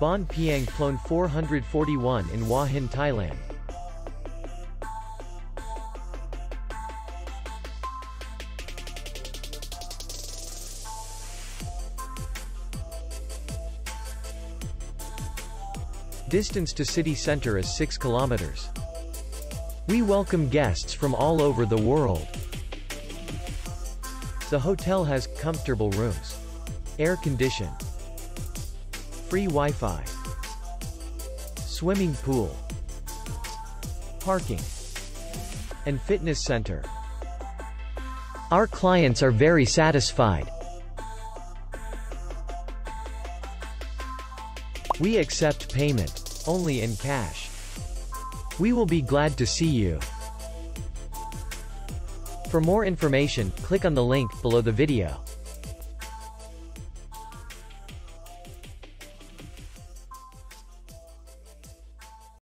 Baan Peang Ploen 441 in Hua Hin, Thailand. Distance to city center is 6 kilometers. We welcome guests from all over the world. The hotel has comfortable rooms, air condition, free Wi-Fi, swimming pool, parking, and fitness center. Our clients are very satisfied. We accept payment, only in cash. We will be glad to see you. For more information, click on the link below the video.